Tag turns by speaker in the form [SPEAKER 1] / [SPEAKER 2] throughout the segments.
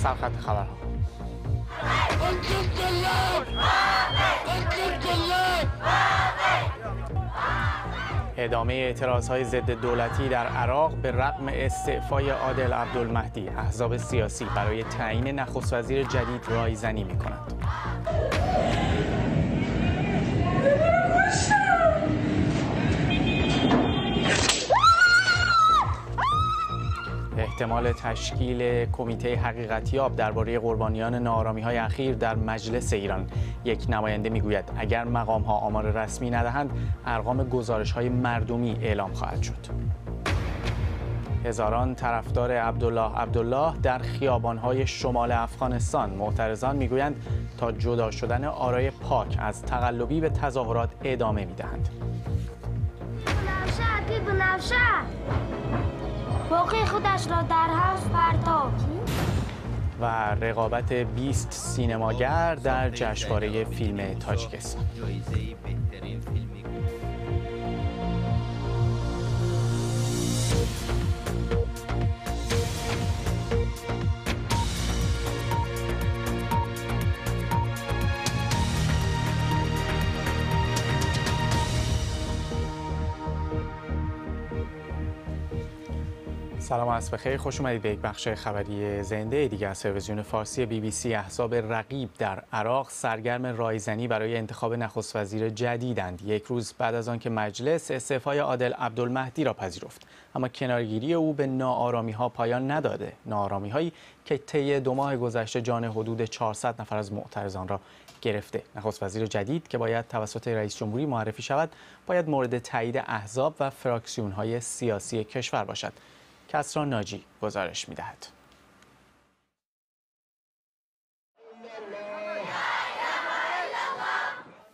[SPEAKER 1] سرخط خبرها ادامه اعتراض های ضد دولتی در عراق به رغم استعفای عادل عبدالمهدی احزاب سیاسی برای تعیین نخست وزیر جدید رایزنی می کنند. احتمال تشکیل کمیته حقیقتیاب درباره قربانیان نارامی های اخیر در مجلس ایران. یک نماینده می‌گوید اگر مقام ها آمار رسمی ندهند ارقام گزارش های مردمی اعلام خواهد شد. هزاران طرفدار عبدالله عبدالله در خیابانهای شمال افغانستان. معترضان می‌گویند تا جدا شدن آرای پاک از تقلبی به تظاهرات ادامه می‌دهند.
[SPEAKER 2] باقی خودش را در حوز پرتاب
[SPEAKER 1] و رقابت 20 سینماگر در جشنواره فیلم تاجیکستان. سلام از بخیر خوش اومدید به یک بخش خبری زنده دیگه از تلویزیون فارسی بی بی سی احزاب رقیب در عراق سرگرم رایزنی برای انتخاب نخست وزیر جدیدند. یک روز بعد از آنکه مجلس استعفای عادل عبدالمهدی را پذیرفت. اما کنارگیری او به ناآرامی ها پایان نداده. ناآرامی هایی که طی دو ماه گذشته جان حدود 400 نفر از معترضان را گرفته. نخست وزیر جدید که باید توسط رئیس جمهوری معرفی شود باید مورد تایید احزاب و فراکسیون های سیاسی کشور باشد. کسرا ناجی گزارش می‌دهد.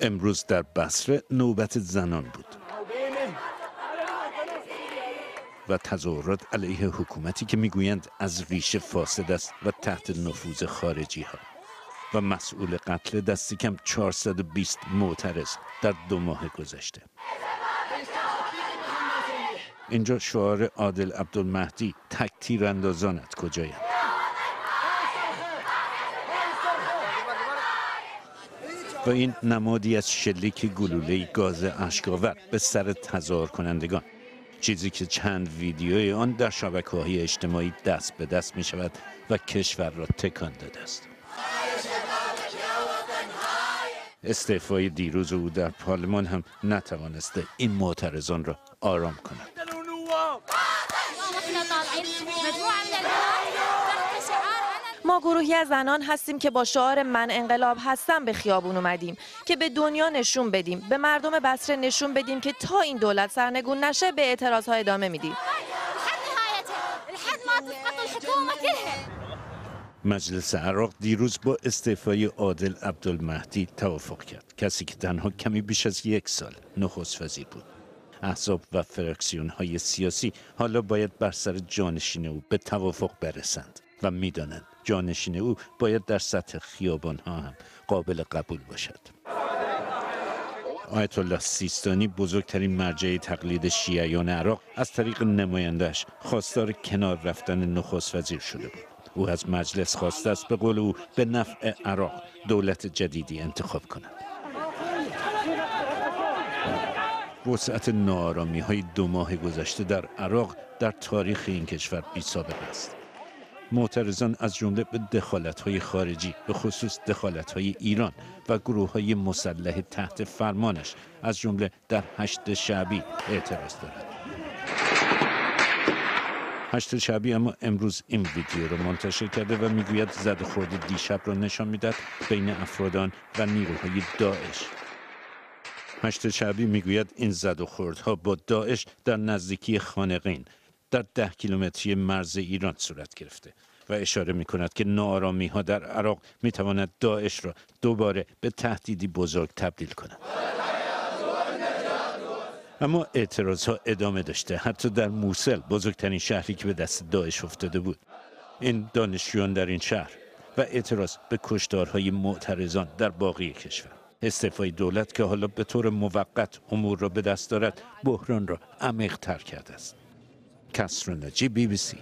[SPEAKER 3] امروز در بصره نوبت زنان بود و تظاهرات علیه حکومتی که می‌گویند از ریشه فاسد است و تحت نفوذ خارجی ها و مسئول قتل دستی کم 420 معترض در دو ماه گذشته اینجا شعار عادل عبدالمهدی تک تیراندازانت کجایند. و این نمادی از شلیک گلوله گاز اشکاور به سر تظاهر کنندگان. چیزی که چند ویدیوی آن در شبکه های اجتماعی دست به دست می شود و کشور را تکان داده است. استعفای دیروز او در پارلمان هم نتوانسته این معترضان را آرام کند.
[SPEAKER 4] ما گروهی از زنان هستیم که با شعار من انقلاب هستم به خیابون اومدیم که به دنیا نشون بدیم به مردم بصره نشون بدیم که تا این دولت سرنگون نشه به اعتراض ها ادامه میدیم.
[SPEAKER 3] مجلس عراق دیروز با استعفای عادل عبدالمهدی توافق کرد. کسی که تنها کمی بیش از یک سال نخست وزیر بود. احزاب و فرکسیون های سیاسی حالا باید بر سر جانشین او به توافق برسند و می‌دانند جانشین او باید در سطح خیابان ها هم قابل قبول باشد. آیت الله سیستانی بزرگترین مرجع تقلید شیعیان عراق از طریق نمایندهش خواستار کنار رفتن نخست وزیر شده بود. او از مجلس خواسته است به قول او به نفع عراق دولت جدیدی انتخاب کند. وسعت نارامی های دو ماه گذشته در عراق در تاریخ این کشور بی سابقه است. معترضان از جمله به دخالت های خارجی به خصوص دخالت های ایران و گروه های مسلح تحت فرمانش از جمله در هشت شعبی اعتراض دارند. هشت شعبی اما امروز این ویدیو رو منتشر کرده و می‌گوید زد خورد دیشب را نشان می‌داد بین افرادان و نیروهای داعش. هشت شعبی می‌گوید این زد و خوردها با داعش در نزدیکی خانقین در ده کیلومتری مرز ایران صورت گرفته و اشاره می کند که نارامی ها در عراق می تواند داعش را دوباره به تهدیدی بزرگ تبدیل کند. اما اعتراض ها ادامه داشته. حتی در موسل بزرگترین شهری که به دست داعش افتاده بود. این دانشجویان در این شهر و اعتراض به کشتارهای معترضان در باقی کشور. استعفای دولت که حالا به طور موقت امور را به دست دارد بحران را عمیق تر کرده است. کسر نجی بی بی سی.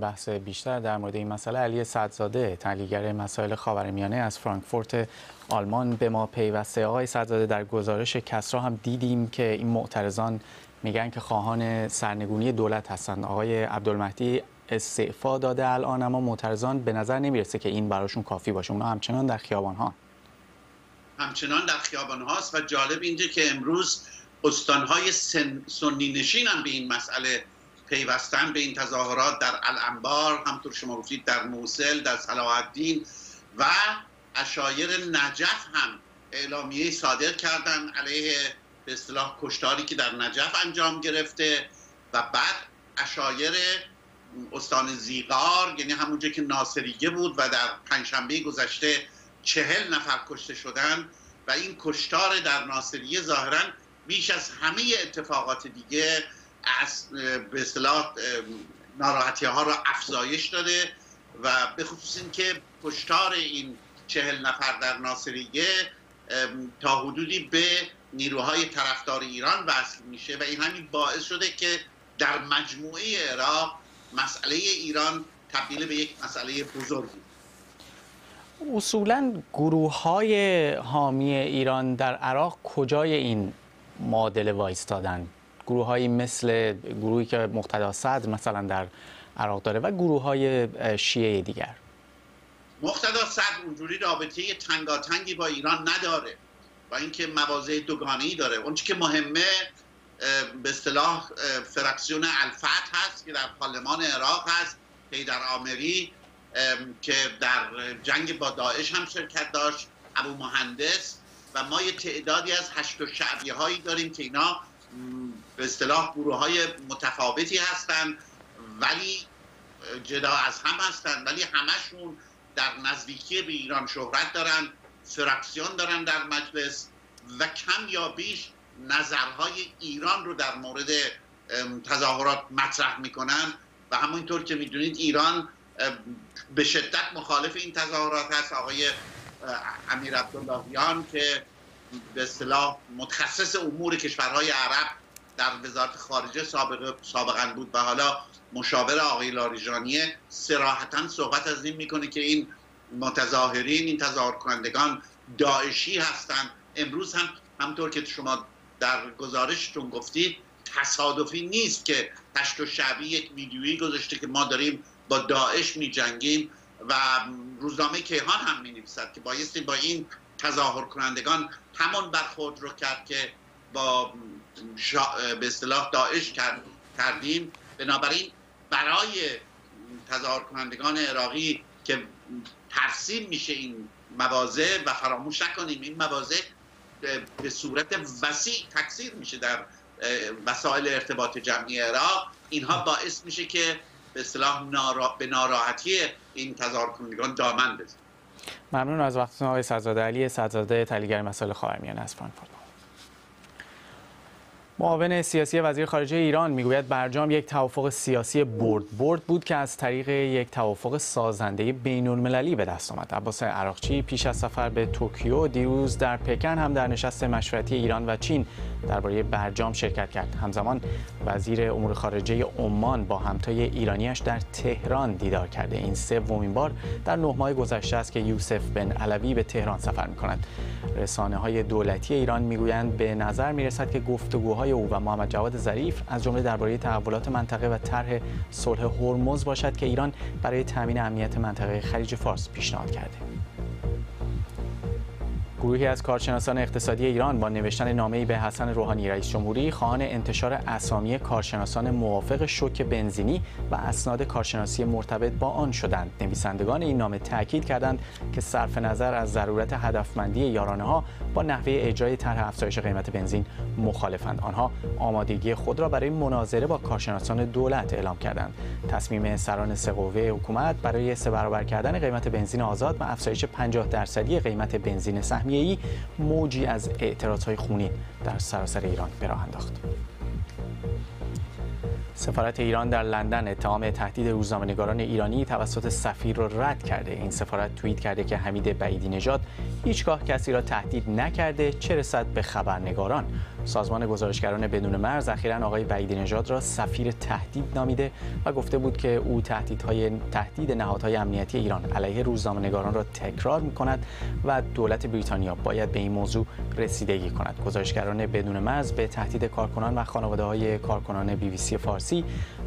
[SPEAKER 1] بحث بیشتر در مورد این مسئله علی صدزاده تحلیلگر مسائل خاورمیانه از فرانکفورت آلمان به ما پیوسته. آقای صدزاده در گزارش کسرا هم دیدیم که این معترضان میگن که خواهان سرنگونی دولت هستند. آقای عبدالمهدی استعفا داده الان اما معترضان به نظر نمی‌رسه که این براشون کافی باشه. اونا همچنان در خیابان ها.
[SPEAKER 5] همچنان در خیابان هاست و جالب اینجا که امروز استانهای سنی نشین هم به این مسئله پیوستن. به این تظاهرات در الانبار همطور شما گفتید در موسل در صلاح الدین و اشایر نجف هم اعلامیه صادر کردن علیه به اصطلاح کشتاری که در نجف انجام گرفته و بعد اشایر استان زیغار یعنی همونجا که ناصریه بود و در پنجشنبه گذشته چهل نفر کشته شدن و این کشتار در ناصریه ظاهرا بیش از همه اتفاقات دیگه از به اصطلاح ناراحتی ها را افزایش داده و به خصوص اینکه کشتار این چهل نفر در ناصریه تا حدودی به نیروهای طرفدار ایران وصل میشه و این همین باعث شده که در مجموعه عراق مسئله ایران تبدیل به یک مسئله بزرگی
[SPEAKER 1] اصولا گروه های حامی ایران در عراق کجای این معادله وایستادن؟ گروه های مثل گروهی که مقتدا صدر مثلا در عراق داره و گروه های شیعه دیگر.
[SPEAKER 5] مقتدا صدر اونجوری رابطه تنگاتنگی با ایران نداره و اینکه مواضع دوگانه‌ای داره. اون که مهمه به اصطلاح فرکسیون الفت هست که در پارلمان عراق هست در آمری که در جنگ با داعش هم شرکت داشت ابو مهندس. و ما یه تعدادی از هشت و شعبیه هایی داریم که اینا به اصطلاح گروه های متفاوتی هستند ولی جدا از هم هستند ولی همشون در نزدیکی به ایران شهرت دارن فرکسیون دارن در مجلس و کم یا بیش نظرهای ایران رو در مورد تظاهرات مطرح می‌کنن و همونطور که می‌دونید ایران به شدت مخالف این تظاهرات هست آقای امیر عبداللهیان که به اصطلاح متخصص امور کشورهای عرب در وزارت خارجه سابق سابقا بود و حالا مشاور آقای لاریجانیه سراحتا صحبت از این می‌کنه که این متظاهرین این تظاهر کنندگان داعشی هستند. امروز هم همطور که شما در گزارشتون گفتید تصادفی نیست که پشت و شعبی یک ویدیویی گذاشته که ما داریم با داعش می جنگیم و روزنامه کیهان هم می نویسد که بایستی با این تظاهر کنندگان همون برخورد رو کرد که با به اصطلاح داعش کردیم. بنابراین برای تظاهر کنندگان عراقی که ترسیم میشه این مواضع و فراموش نکنیم این مواضع به صورت وسیع تکثیر میشه در وسایل ارتباط جمعی عراق. اینها باعث میشه که به اصطلاح نارا... به ناراحتی این تظاهر کنندگان دامن بزن
[SPEAKER 1] ممنون از وقتتون آقای سزاده علی سزاده تحلیلگر مسائل خاورمیانه از فرانکفورت. معاون سیاسی وزیر خارجه ایران می‌گوید برجام یک توافق سیاسی برد برد بود که از طریق یک توافق سازنده بین المللی به دست آمد. عباس عراقچی پیش از سفر به توکیو دیروز در پکن هم در نشست مشورتی ایران و چین درباره برجام شرکت کرد. همزمان وزیر امور خارجه عمان با همتای ایرانیش در تهران دیدار کرده. این سومین بار در نه ماه گذشته است که یوسف بن علوی به تهران سفر می کند. رسانه های دولتی ایران می‌گویند به نظر می رسد که گفتگوهای او و محمد جواد ظریف از جمله درباره تحولات منطقه و طرح صلح هرمز باشد که ایران برای تامین امنیت منطقه خلیج فارس پیشنهاد کرده. گروهی از کارشناسان اقتصادی ایران با نوشتن نامه‌ای به حسن روحانی رئیس جمهوری خواهان انتشار اسامی کارشناسان موافق شوک بنزینی و اسناد کارشناسی مرتبط با آن شدند. نویسندگان این نامه تاکید کردند که صرف نظر از ضرورت هدفمندی یارانه ها با نحوه اجرای طرح افزایش قیمت بنزین مخالفند. آنها آمادگی خود را برای مناظره با کارشناسان دولت اعلام کردند. تصمیم سران سقوه حکومت برای سه برابر کردن قیمت بنزین آزاد و افزایش 50 درصدی قیمت بنزین سهمی موجی از های خونین در سراسر ایران به راه انداخت. سفارت ایران در لندن اتهام تهدید روزنامه‌نگاران ایرانی توسط سفیر را رد کرده این سفارت توییت کرده که حمید بعیدی نژاد هیچگاه کسی را تهدید نکرده چه رسد به خبرنگاران سازمان گزارشگران بدون مرز اخیرا آقای وحیدی نژاد را سفیر تهدید نامیده و گفته بود که او تهدیدهای تهدید نهادهای امنیتی ایران علیه روزنامه‌نگاران را تکرار می‌کند و دولت بریتانیا باید به این موضوع رسیدگی کند. گزارشگران بدون مرز به تهدید کارکنان و خانواده‌های کارکنان بی بی سی فارسی،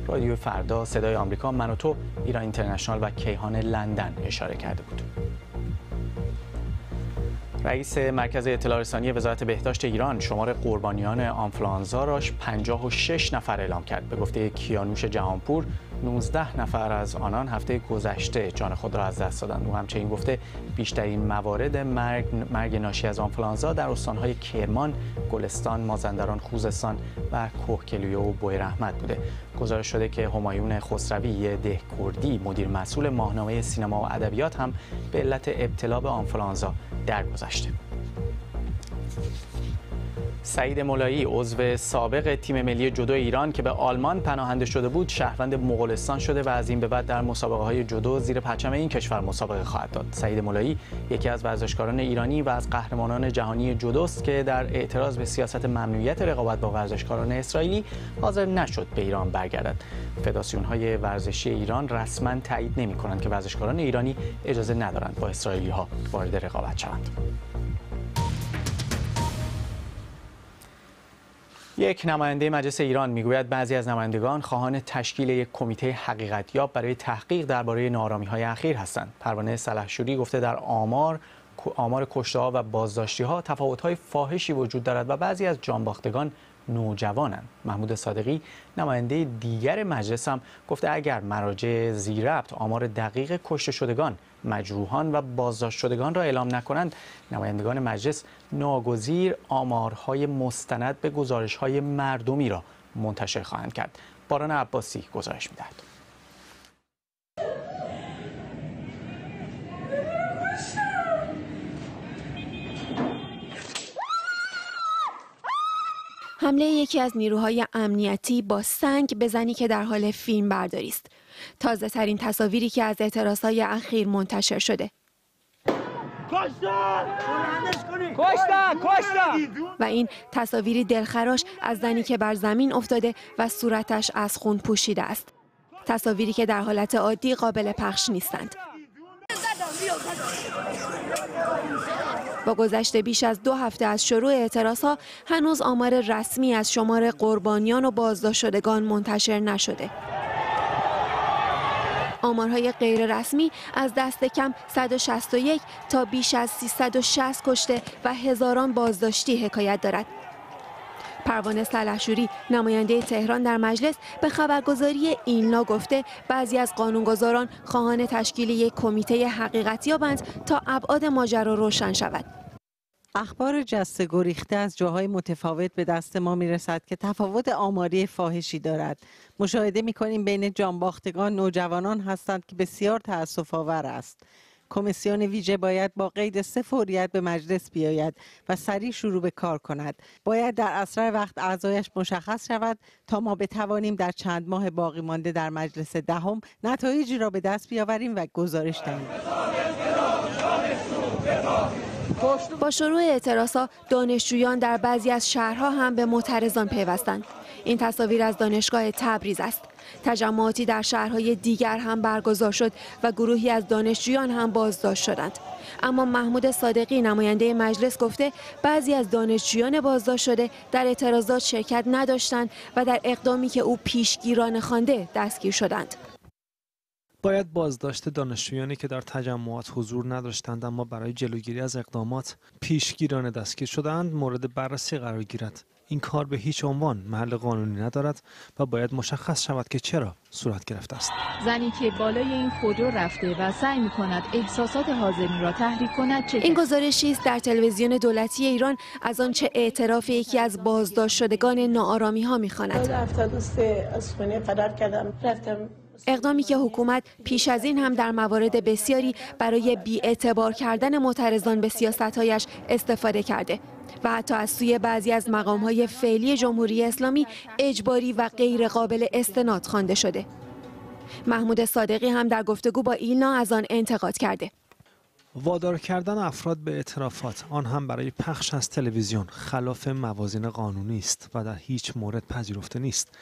[SPEAKER 1] رادیو فردا، صدای آمریکا، من ایران اینترنشنال و کیهان لندن اشاره کرده بود. رئیس مرکز اطلاع رسانی وزارت بهداشت ایران شمار قربانیان آنفلانزا راش 56 نفر اعلام کرد. به گفته کیانوش جهانپور 19 نفر از آنان هفته گذشته جان خود را از دست دادند. او همچنین گفته بیشترین موارد مرگ, مرگ ناشی از آنفلانزا در استانهای کرمان، گلستان، مازندران، خوزستان و کوهگیلویه و بوی رحمت بوده. گزارش شده که همایون خسروی ده کردی مدیر مسئول ماهنامه سینما و ادبیات هم به علت ابتلا به آنفلانزا درگذشته. سعید مولایی عضو سابق تیم ملی جودو ایران که به آلمان پناهنده شده بود شهروند مغولستان شده و از این به بعد در مسابقه های جودو زیر پرچم این کشور مسابقه خواهد داد. سعید مولایی یکی از ورزشکاران ایرانی و از قهرمانان جهانی جودوست که در اعتراض به سیاست ممنوعیت رقابت با ورزشکاران اسرائیلی حاضر نشد به ایران برگردد. فدراسیون های ورزشی ایران رسما تایید نمی کنند که ورزشکاران ایرانی اجازه ندارند با اسرائیلی ها وارد رقابت شوند. یک نماینده مجلس ایران می‌گوید بعضی از نمایندگان خواهان تشکیل یک کمیته حقیقتیاب برای تحقیق درباره نارامی های اخیر هستند. پروانه سلحشوری گفته در آمار آمار کشته و بازداشتی ها تفاوت های فاحشی وجود دارد و بعضی از جانباختگان نوجوانند محمود صادقی نماینده دیگر مجلس هم گفته اگر مراجع زیربط آمار دقیق کشته شدگان مجروحان و بازداشت شدگان را اعلام نکنند نمایندگان مجلس ناگزیر آمارهای مستند به گزارشهای مردمی را منتشر خواهند کرد. باران عباسی گزارش می‌دهد.
[SPEAKER 6] حمله یکی از نیروهای امنیتی با سنگ به زنی که در حال فیلم برداری است. تازه ترین تصاویری که از اعتراض های اخیر منتشر شده. و این تصاویری دلخراش از زنی که بر زمین افتاده و صورتش از خون پوشیده است. تصاویری که در حالت عادی قابل پخش نیستند. با گذشته بیش از دو هفته از شروع اعتراض ها هنوز آمار رسمی از شمار قربانیان و بازداشت شدگان منتشر نشده. آمارهای غیر رسمی از دست کم 161 تا بیش از 360 کشته و هزاران بازداشتی حکایت دارد. پروانه سلحشوری نماینده تهران در مجلس به خبرگزاری اینلا گفته بعضی از قانونگذاران خواهان تشکیل یک کمیته حقیقتیابند تا ابعاد ماجرا روشن شود.
[SPEAKER 7] اخبار جسته گریخته از جاهای متفاوت به دست ما می‌رسد که تفاوت آماری فاحشی دارد مشاهده می‌کنیم بین جانباختگان نوجوانان هستند که بسیار تأسف آور است کمیسیون ویژه باید با قید سه فوریت به مجلس بیاید و سریع شروع به کار کند. باید در اسرع وقت اعضایش مشخص شود تا ما بتوانیم در چند ماه باقی مانده در مجلس دهم نتایجی را به دست بیاوریم و گزارش دهیم.
[SPEAKER 6] با شروع اعتراضا دانشجویان در بعضی از شهرها هم به معترضان پیوستند. این تصاویر از دانشگاه تبریز است. تجمعاتی در شهرهای دیگر هم برگزار شد و گروهی از دانشجویان هم بازداشت شدند. اما محمود صادقی نماینده مجلس گفته بعضی از دانشجویان بازداشت شده در اعتراضات شرکت نداشتند و در اقدامی که او پیشگیرانه خوانده دستگیر شدند.
[SPEAKER 8] باید بازداشت دانشجویانی که در تجمعات حضور نداشتند اما برای جلوگیری از اقدامات پیشگیرانه دستگیر شدند مورد بررسی قرار گیرد. این کار به هیچ عنوان محل قانونی ندارد و باید مشخص شود که چرا صورت گرفته است.
[SPEAKER 9] زنی که بالای این خودرو رفته و سعی می کند احساسات حاضرین را تحریک کند چه
[SPEAKER 6] این گزارشی است در تلویزیون دولتی ایران از آنچه اعتراف یکی از بازداشت شدگان ناآرامی ها می رفتم اقدامی که حکومت پیش از این هم در موارد بسیاری برای بیاعتبار کردن معترضان به سیاستهایش استفاده کرده. و حتی از سوی بعضی از مقامهای فعلی جمهوری اسلامی اجباری و غیر قابل استناد خوانده شده. محمود صادقی هم در گفتگو با ایلنا از آن انتقاد کرده.
[SPEAKER 8] وادار کردن افراد به اعترافات آن هم برای پخش از تلویزیون خلاف موازین قانونی است و در هیچ مورد پذیرفته نیست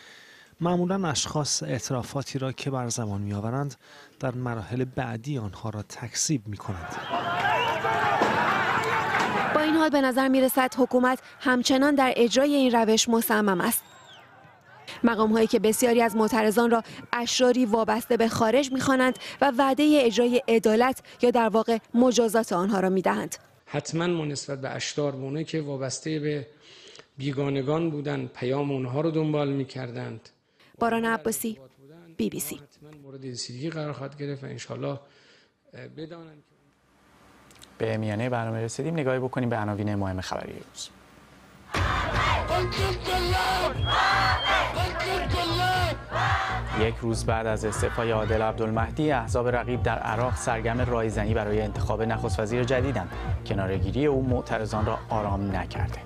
[SPEAKER 8] معمولا اشخاص اعترافاتی را که بر زمان میآورند در مراحل بعدی آنها را تکذیب می کنند.
[SPEAKER 6] حال به نظر می رسد حکومت همچنان در اجرای این روش مصمم است. مقام هایی که بسیاری از معترضان را اشراری وابسته به خارج می‌خوانند و وعده اجرای عدالت یا در واقع مجازات آنها را می‌دهند.
[SPEAKER 10] حتما ما نسبت به اشرار بونه که وابسته به بیگانگان بودند پیام اونها رو دنبال می‌کردند
[SPEAKER 6] باران عباسی بی بی سی
[SPEAKER 10] مورد قرار خواهد گرفت و انشالله بدانند
[SPEAKER 1] به میانه برنامه رسیدیم. نگاهی بکنیم به عناوین مهم خبری روز. یک روز بعد از استعفای عادل عبدالمهدی احزاب رقیب در عراق سرگرم رایزنی برای انتخاب نخست وزیر جدیدند. کنارگیری او معترضان را آرام نکرده.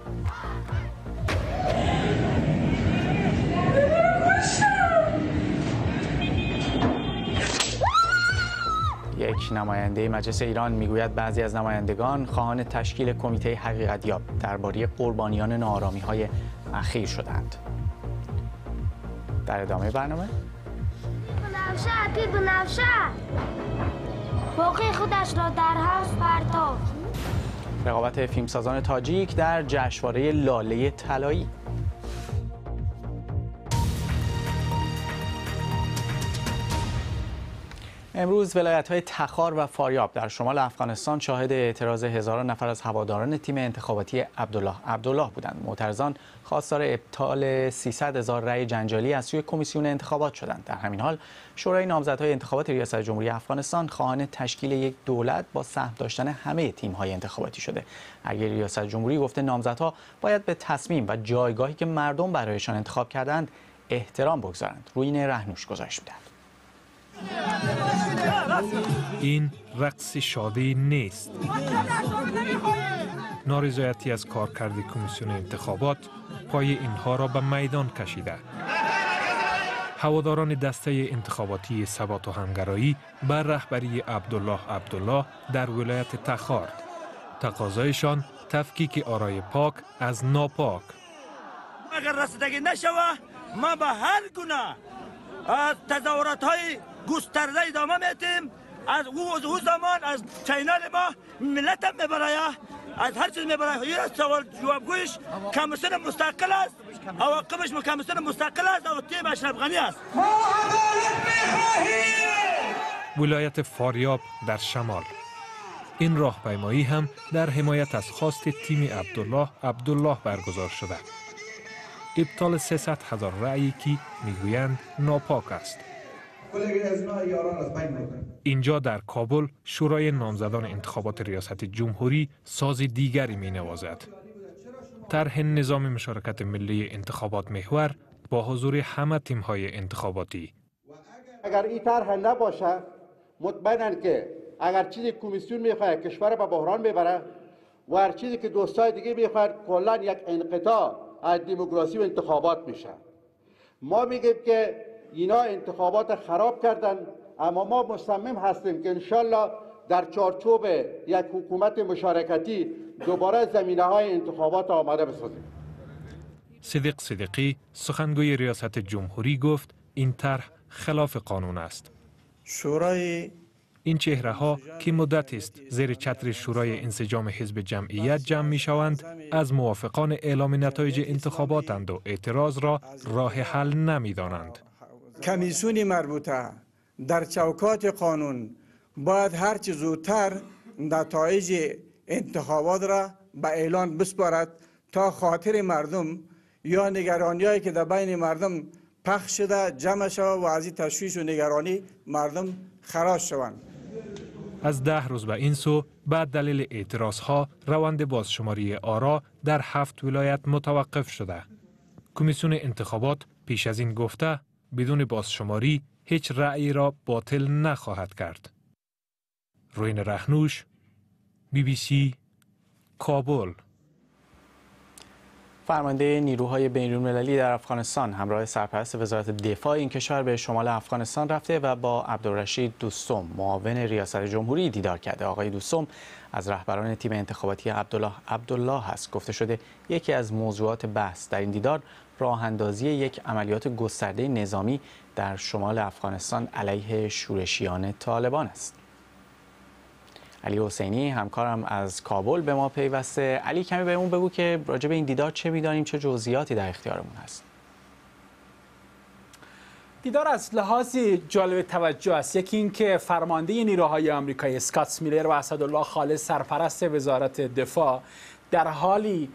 [SPEAKER 1] یک نماینده مجلس ایران می‌گوید بعضی از نمایندگان خواهان تشکیل کمیته حقیقتیاب درباره قربانیان نارامی های اخیر شدند. در ادامه برنامه.
[SPEAKER 2] بنفشه اپی بنفشه. باقی خودش را در حوز پرتافت
[SPEAKER 1] رقابت فیلمسازان تاجیک در جشنواره لاله طلایی. امروز ولایت های تخار و فاریاب در شمال افغانستان شاهد اعتراض هزاران نفر از هواداران تیم انتخاباتی عبدالله عبدالله بودند. معترضان خواستار ابطال 300 هزار رأی جنجالی از سوی کمیسیون انتخابات شدند. در همین حال شورای نامزدهای انتخابات ریاست جمهوری افغانستان خواهان تشکیل یک دولت با سهم داشتن همه تیم های انتخاباتی شده. اگر ریاست جمهوری گفته نامزدها باید به تصمیم و جایگاهی که مردم برایشان انتخاب کردند احترام بگذارند. روی این رهنوش گذاشت
[SPEAKER 11] این رقص شادی نیست. نارضایتی از کارکرد کمیسیون انتخابات پای اینها را به میدان کشیده. هواداران دسته انتخاباتی ثبات و همگرایی بر رهبری عبدالله عبدالله در ولایت تخار. تقاضایشان تفکیک آرای پاک از ناپاک.
[SPEAKER 12] اگر رسیدگی نشوه ما به هر گونه تظاهرات های گسترده ادامه میتیم از او از او زمان از چینل ما ملت هم میبرایه از هر چیز میبرایه یه سوال جوابگویش کمیسیون مستقل است. عواقبش کمیسیون مستقل است. و تیم اشرف غنی است؟
[SPEAKER 11] ولایت فاریاب در شمال. این راهپیمایی هم در حمایت از خواست تیم عبدالله عبدالله برگزار شده. ابطال 300 هزار رأیی که می‌گویند ناپاک است. اینجا در کابل شورای نامزدان انتخابات ریاست جمهوری ساز دیگری می نوازد. طرح نظام مشارکت ملی انتخابات محور با حضور همه تیم های انتخاباتی.
[SPEAKER 13] اگر این طرح نباشه مطمئنن که اگر چیزی کمیسیون می‌خواد کشور به بحران می‌بره و هر چیزی که دوستای دیگه می‌خواد کلا یک انقطاع از دموکراسی و انتخابات میشه. ما میگیم که اینا انتخابات خراب کردن اما ما مصمم هستیم که انشالله در چارچوب یک حکومت مشارکتی دوباره زمینه های انتخابات آماده بسازیم
[SPEAKER 11] صدیق صدیقی سخنگوی ریاست جمهوری گفت این طرح خلاف قانون است
[SPEAKER 12] شورای
[SPEAKER 11] این چهره ها که مدت است زیر چتر شورای انسجام حزب جمعیت جمع می شوند از موافقان اعلام نتایج انتخاباتند و اعتراض را راه حل نمی دانند.
[SPEAKER 12] کمیسیون مربوطه در چوکات قانون باید هرچه زودتر نتایج انتخابات را به اعلان بسپارد تا خاطر مردم یا نگرانی هایی که در بین مردم پخش شده جمع شود و از تشویش و نگرانی مردم خراش شوند
[SPEAKER 11] از ده روز به این سو بعد دلیل اعتراض ها روند بازشماری آرا در هفت ولایت متوقف شده. کمیسیون انتخابات پیش از این گفته بدون بازشماری هیچ رأی را باطل نخواهد کرد. روین رهنوش بی بی سی کابل.
[SPEAKER 1] فرمانده نیروهای بین‌المللی در افغانستان همراه سرپرست وزارت دفاع این کشور به شمال افغانستان رفته و با عبدالرشید دوستم معاون ریاست جمهوری دیدار کرده. آقای دوستم از رهبران تیم انتخاباتی عبدالله عبدالله هست. گفته شده یکی از موضوعات بحث در این دیدار راه اندازی یک عملیات گسترده نظامی در شمال افغانستان علیه شورشیان طالبان است. علی حسینی همکارم از کابل به ما پیوسته. علی کمی بهمون بگو که راجع به این دیدار چه می‌دانیم؟ چه جزئیاتی در اختیارمون هست؟
[SPEAKER 14] دیدار از لحاظ جالب توجه است. یکی اینکه فرمانده نیروهای آمریکایی اسکات میلر و اسدالله خالص سرپرست وزارت دفاع در حالی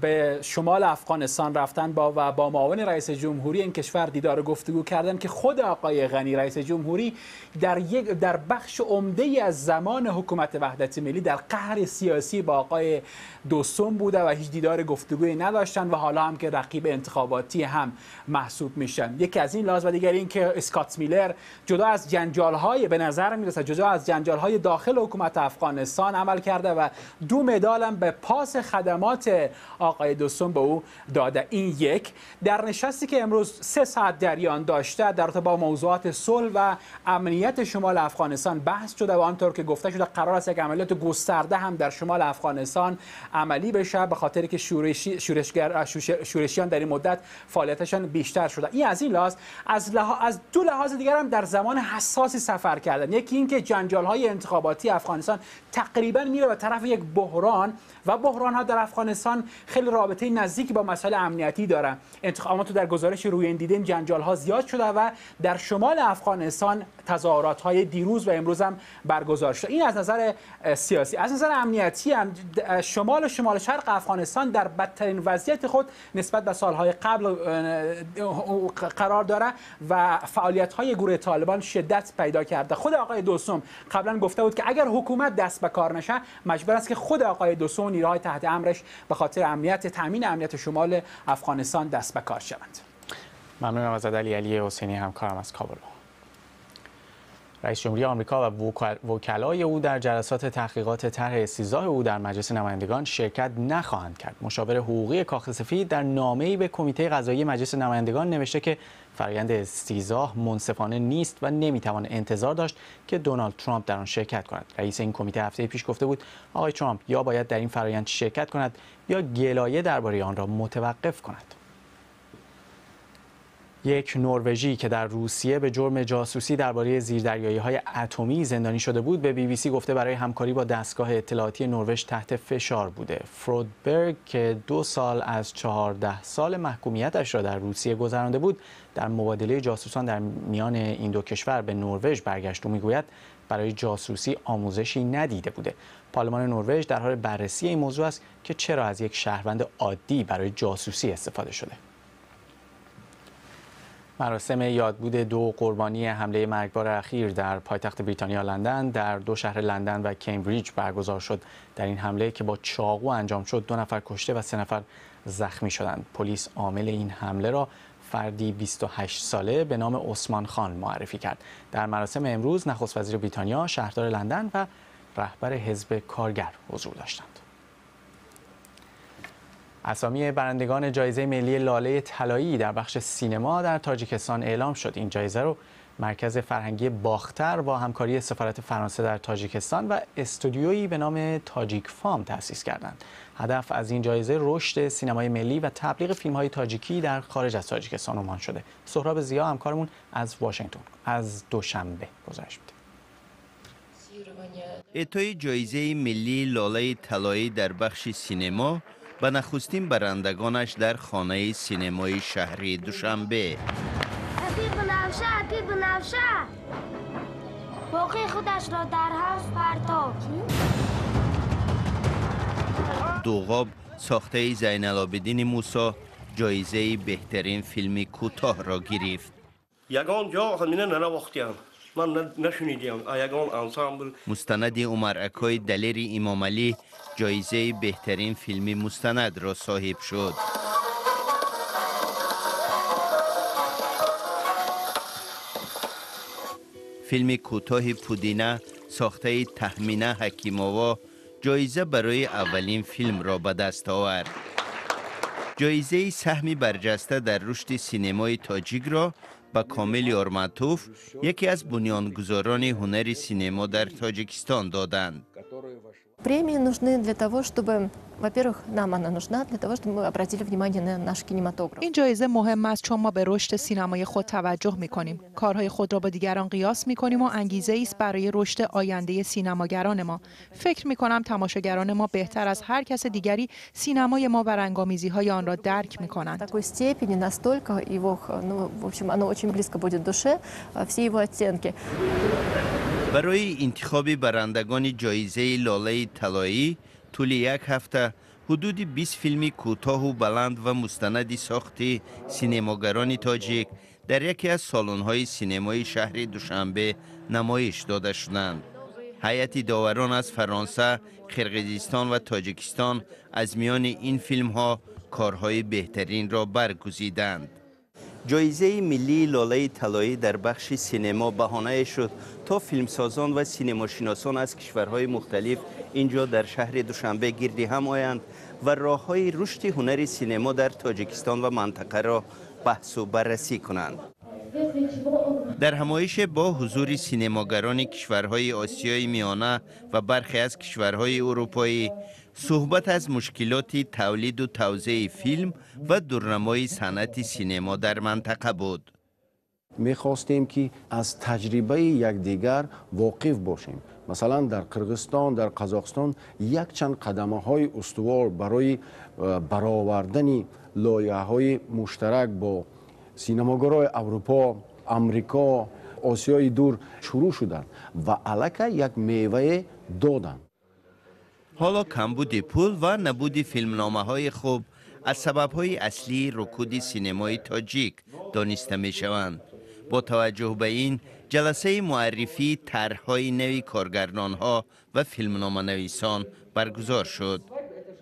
[SPEAKER 14] به شمال افغانستان رفتن با و با معاون رئیس جمهوری این کشور دیدار گفتگو کردن که خود آقای غنی رئیس جمهوری در یک در بخش عمده از زمان حکومت وحدت ملی در قهر سیاسی با آقای دوستم بوده و هیچ دیدار گفتگویی نداشتن و حالا هم که رقیب انتخاباتی هم محسوب میشن. یکی از این لحاظ و دیگر این که اسکات میلر جدا از جنجال های به نظر می‌رسه جدا از جنجال های داخل حکومت افغانستان عمل کرده و دو مدالم به پاس خدمات آقای دوستم به او داده. این یک. در نشستی که امروز سه ساعت جریان داشته در با موضوعات صلح و امنیت شمال افغانستان بحث شده و آنطور که گفته شده قرار است یک عملیات گسترده هم در شمال افغانستان عملی بشه به خاطر که شورشی شورشگر شورشیان در این مدت فعالیتشان بیشتر شده. این از این لحاظ از لحاظ از دو لحاظ دیگر هم در زمان حساسی سفر کردن. یکی اینکه جنجال های انتخاباتی افغانستان تقریبا میره به طرف یک بحران و بحران ها در افغانستان خیلی رابطه نزدیکی با مسائل امنیتی داره. انتخابات در گزارش روی این دیدیم جنجال ها زیاد شده و در شمال افغانستان تظاهرات های دیروز و امروز هم برگزار شده. این از نظر سیاسی. از نظر امنیتی هم شمال و شمال شرق افغانستان در بدترین وضعیت خود نسبت به سالهای قبل قرار داره و فعالیت های گروه طالبان شدت پیدا کرده. خود آقای دوسوم قبلا گفته بود که اگر حکومت دست به کار نشه مجبور است که خود آقای دوسوم نیروهای تحت امرش به خاطر امنیت تامین امنیت شمال افغانستان دست به کار شوند.
[SPEAKER 1] ممنونم از علی علی حسینی همکارم از کابل. رئیس جمهوری آمریکا و وکلای او در جلسات تحقیقات طرح استیزاه او در مجلس نمایندگان شرکت نخواهند کرد. مشاور حقوقی کاخ سفید در نامه‌ای به کمیته قضایی مجلس نمایندگان نوشته که فرایند استیزاه منصفانه نیست و نمی‌توان انتظار داشت که دونالد ترامپ در آن شرکت کند. رئیس این کمیته هفته پیش گفته بود آقای ترامپ یا باید در این فرایند شرکت کند یا گلایه درباره آن را متوقف کند. یک نروژی که در روسیه به جرم جاسوسی درباره زیردریایی های اتمی زندانی شده بود به بی بی سی گفته برای همکاری با دستگاه اطلاعاتی نروژ تحت فشار بوده. فرودبرگ که دو سال از چهارده سال محکومیتش را در روسیه گذرانده بود در مبادله جاسوسان در میان این دو کشور به نروژ برگشت و می‌گوید برای جاسوسی آموزشی ندیده بوده. پارلمان نروژ در حال بررسی این موضوع است که چرا از یک شهروند عادی برای جاسوسی استفاده شده. مراسم یادبود دو قربانی حمله مرگبار اخیر در پایتخت بریتانیا لندن در دو شهر لندن و کمبریج برگزار شد. در این حمله که با چاقو انجام شد دو نفر کشته و سه نفر زخمی شدند. پلیس عامل این حمله را فردی 28 ساله به نام عثمان خان معرفی کرد. در مراسم امروز نخست وزیر بریتانیا شهردار لندن و رهبر حزب کارگر حضور داشتند. اسامی برندگان جایزه ملی لاله طلایی در بخش سینما در تاجیکستان اعلام شد این جایزه رو مرکز فرهنگی باختر با همکاری سفارت فرانسه در تاجیکستان و استودیویی به نام تاجیک فام تأسیس کردند. هدف از این جایزه رشد سینمای ملی و تبلیغ فیلم های تاجیکی در خارج از تاجیکستان عنوان شده. سهراب زیا همکارمون از واشنگتن از دوشنبه گزارش میده.
[SPEAKER 15] جایزه ملی لاله طلایی در بخش سینما به نخستین برندگانش در خانه سینمای شهری دوشنبه.
[SPEAKER 2] اپی بنفشه اپی بنفشه باقی خودش را در حوز پرتاب
[SPEAKER 15] دوغاب ساخته زین العابدین موسی جایزه بهترین فیلم کوتاه را گرفت.
[SPEAKER 16] یگان جا همینه ننواختیم من نشنیدیم یگان انسامبل
[SPEAKER 15] مستند عمر اکای دلیر امام علی جایزه بهترین فیلم مستند را صاحب شد فیلم کوتاه پودینه ساخته تحمینه حکیماوا جایزه برای اولین فیلم را به دست آورد جایزه سهمی برجسته در رشد سینمای تاجیک را به کامل یارمتوف یکی از بنیانگذاران هنر سینما در تاجیکستان دادند.
[SPEAKER 17] Премии нужны для того, чтобы Во-первых, нам она нужна для того, чтобы мы обратили внимание на наш кинематограф.
[SPEAKER 9] این جایزه مهم است چون ما به رشد سینمای خود توجه می کنیم. کارهای خود را با دیگران قیاس می کنیم و انگیزه است برای رشد آینده سینماگران ما. فکر می کنم تماشاگران ما بهتر از هر کس دیگری سینمای ما و رنگامیزی های آن را درک می کنند.
[SPEAKER 17] такой степени настолько его, ну, в общем, оно очень близко будет душе, все его оттенки.
[SPEAKER 15] برای انتخاب برندگان جایزه لاله طلایی طول یک هفته حدود 20 فیلم کوتاه و بلند و مستندی ساخت سینماگران تاجیک در یکی از سالن‌های سینمای شهر دوشنبه نمایش داده شدند. هیئت داوران از فرانسه، قرقیزستان و تاجیکستان از میان این فیلم ها کارهای بهترین را برگزیدند. جایزه ملی لاله طلایی در بخش سینما بهانه شد تا فیلمسازان و سینماشناسان از کشورهای مختلف اینجا در شهر دوشنبه گردی هم آیند و راه های رشد هنر سینما در تاجیکستان و منطقه را بحث و بررسی کنند. در همایش با حضور سینماگران کشورهای آسیای میانه و برخی از کشورهای اروپایی صحبت از مشکلات تولید و توزیع فیلم و دورنمای صنعت سینما در منطقه بود.
[SPEAKER 18] мехостем ки аз таҷрибаи якдигар воқиф бошем. Масалан дар қирғизистон дар қазоқистон якчанд қадамаҳои устувор барои э, баровардани лоиҳаҳои муштарак бо синамогорои аврупо амрико осиёи дур шурӯъ шуданд ва аллакай
[SPEAKER 15] як мевае доданд. Ҳоло камбуди пул ва набуди филмномаҳои хуб аз сабабҳои аслии рукуди синемои тоҷик дониста мешаванд. با توجه به این جلسه معرفی طرحهای نوی کارگردان ها و فیلمنامه نویسان برگزار شد.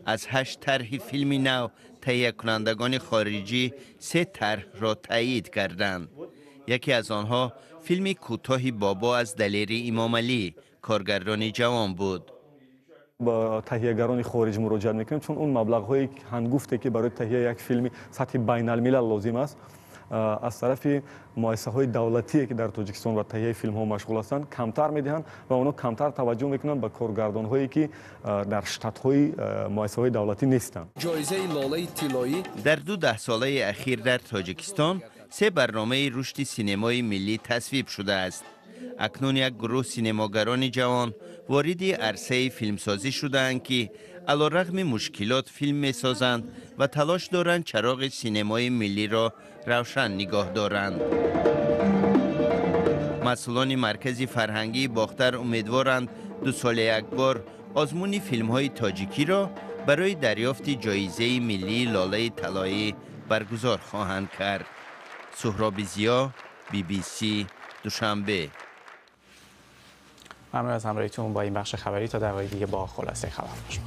[SPEAKER 15] از هشت طرح فیلمی نو تهیه کنندگان خارجی سه طرح را تایید کردند. یکی از آنها فیلم کوتاهی بابا از دلیری امام علی کارگردان جوان بود.
[SPEAKER 19] با تهیهگران خارج مراجعت می‌کنیم چون اون مبلغ های هنگفته که برای تهیه یک فیلم سطح بین الملل لازم است از طرف مؤسسه های دولتی که در تاجیکستان و تهیه فیلم ها مشغول هستند کمتر می‌دهند و اونا کمتر توجه می‌کنند به کارگردان هایی که در شتات های مؤسسه های دولتی نیستند
[SPEAKER 20] جایزه لاله طلایی
[SPEAKER 15] در دو ده ساله اخیر در تاجیکستان سه برنامه رشد سینمای ملی تصویب شده است. اکنون یک گروه سینماگران جوان وارد عرصه فیلمسازی شدند که علا رغم مشکلات فیلم می سازند و تلاش دارند چراغ سینمای ملی را روشن نگاه دارند. مسئولان مرکز فرهنگی باختر امیدوارند دو سال یک بار آزمون فیلم های تاجیکی را برای دریافت جایزه ملی لاله طلایی برگزار خواهند کرد. سهراب زیا بی بی سی دوشنبه
[SPEAKER 1] ممنون از همراهیتون با این بخش خبری. تا دقایق دیگه با خلاصه خبر باشم